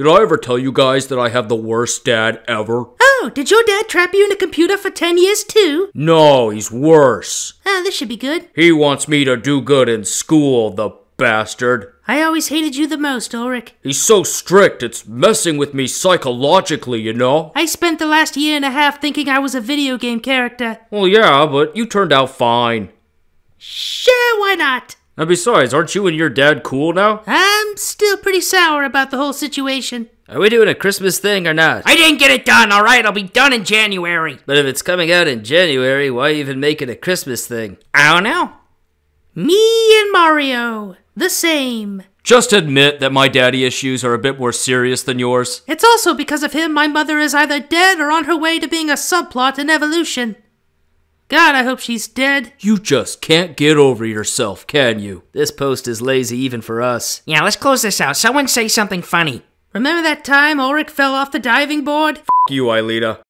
Did I ever tell you guys that I have the worst dad ever? Oh, did your dad trap you in a computer for 10 years too? No, he's worse. Ah, this should be good. He wants me to do good in school, the bastard. I always hated you the most, Ulrich. He's so strict, it's messing with me psychologically, you know? I spent the last year and a half thinking I was a video game character. Well, yeah, but you turned out fine. Sure, why not? And besides, aren't you and your dad cool now? I'm still pretty sour about the whole situation. Are we doing a Christmas thing or not? I didn't get it done, alright? I'll be done in January. But if it's coming out in January, why even make it a Christmas thing? I don't know. Me and Mario, the same. Just admit that my daddy issues are a bit more serious than yours. It's also because of him my mother is either dead or on her way to being a subplot in Evolution. God, I hope she's dead. You just can't get over yourself, can you? This post is lazy even for us. Yeah, let's close this out. Someone say something funny. Remember that time Ulrich fell off the diving board? you, Aelita.